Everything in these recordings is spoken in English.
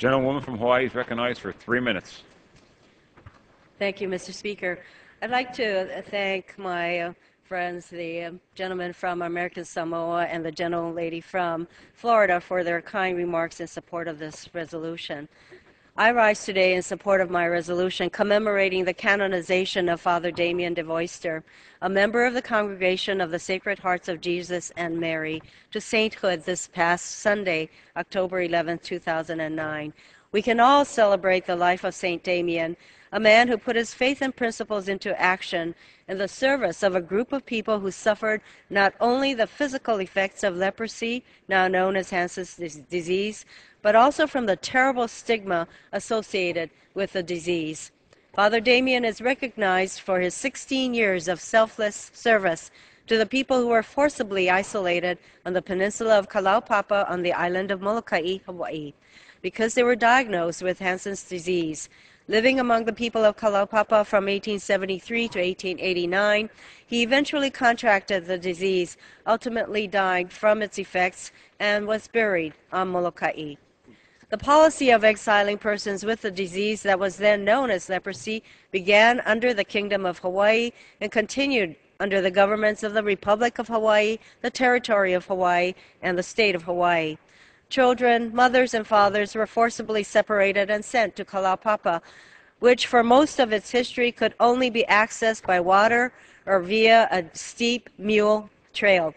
Gentlewoman from Hawaii is recognized for three minutes. Thank you, Mr. Speaker. I'd like to thank my uh, friends, the gentleman from American Samoa and the gentlelady from Florida, for their kind remarks in support of this resolution. I rise today in support of my resolution commemorating the canonization of Father Damien de Veuster, a member of the Congregation of the Sacred Hearts of Jesus and Mary, to sainthood this past Sunday, October 11, 2009. We can all celebrate the life of Saint Damien, a man who put his faith and principles into action in the service of a group of people who suffered not only the physical effects of leprosy, now known as Hansen's disease, but also from the terrible stigma associated with the disease. Father Damien is recognized for his 16 years of selfless service to the people who were forcibly isolated on the peninsula of Kalaupapa on the island of Molokai, Hawaii, because they were diagnosed with Hansen's disease. Living among the people of Kalaupapa from 1873 to 1889, he eventually contracted the disease, ultimately died from its effects, and was buried on Molokai. The policy of exiling persons with the disease that was then known as leprosy began under the Kingdom of Hawaii and continued under the governments of the Republic of Hawaii, the Territory of Hawaii, and the State of Hawaii. Children, mothers, and fathers were forcibly separated and sent to Kalaupapa, which for most of its history could only be accessed by water or via a steep mule trail.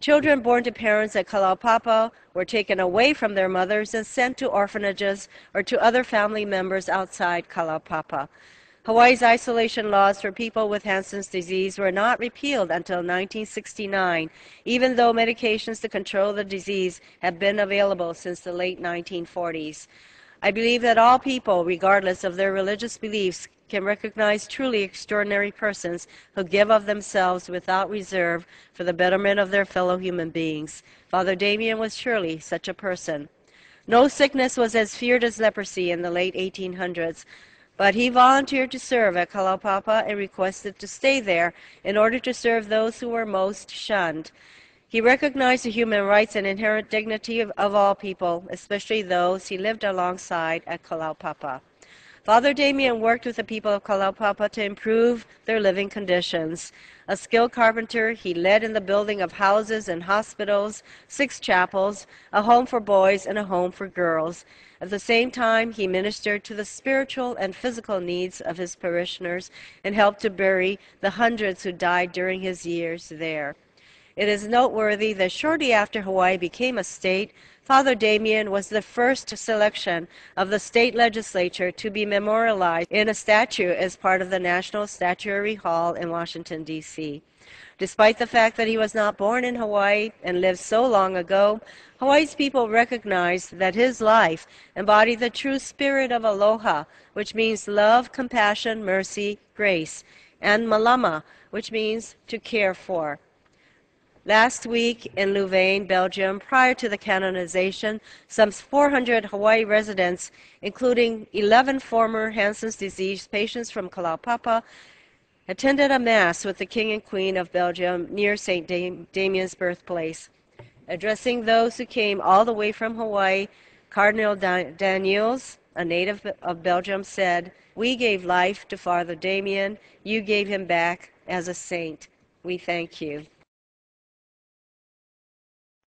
Children born to parents at Kalaupapa were taken away from their mothers and sent to orphanages or to other family members outside Kalaupapa. Hawaii's isolation laws for people with Hansen's disease were not repealed until 1969, even though medications to control the disease have been available since the late 1940s. I believe that all people, regardless of their religious beliefs, can recognize truly extraordinary persons who give of themselves without reserve for the betterment of their fellow human beings. Father Damien was surely such a person. No sickness was as feared as leprosy in the late 1800s, but he volunteered to serve at Kalaupapa and requested to stay there in order to serve those who were most shunned. He recognized the human rights and inherent dignity of, of all people, especially those he lived alongside at Kalaupapa. Father Damien worked with the people of Kalaupapa to improve their living conditions. A skilled carpenter, he led in the building of houses and hospitals, six chapels, a home for boys, and a home for girls. At the same time, he ministered to the spiritual and physical needs of his parishioners and helped to bury the hundreds who died during his years there. It is noteworthy that shortly after Hawaii became a state, Father Damien was the first selection of the state legislature to be memorialized in a statue as part of the National Statuary Hall in Washington, D.C. Despite the fact that he was not born in Hawaii and lived so long ago, Hawaii's people recognize that his life embodied the true spirit of aloha, which means love, compassion, mercy, grace, and malama, which means to care for. Last week in Louvain, Belgium, prior to the canonization, some 400 Hawaii residents, including 11 former Hansen's disease patients from Kalaupapa, attended a mass with the King and Queen of Belgium near St. Damien's birthplace. Addressing those who came all the way from Hawaii, Cardinal Danneels, a native of Belgium, said, We gave life to Father Damien. You gave him back as a saint. We thank you.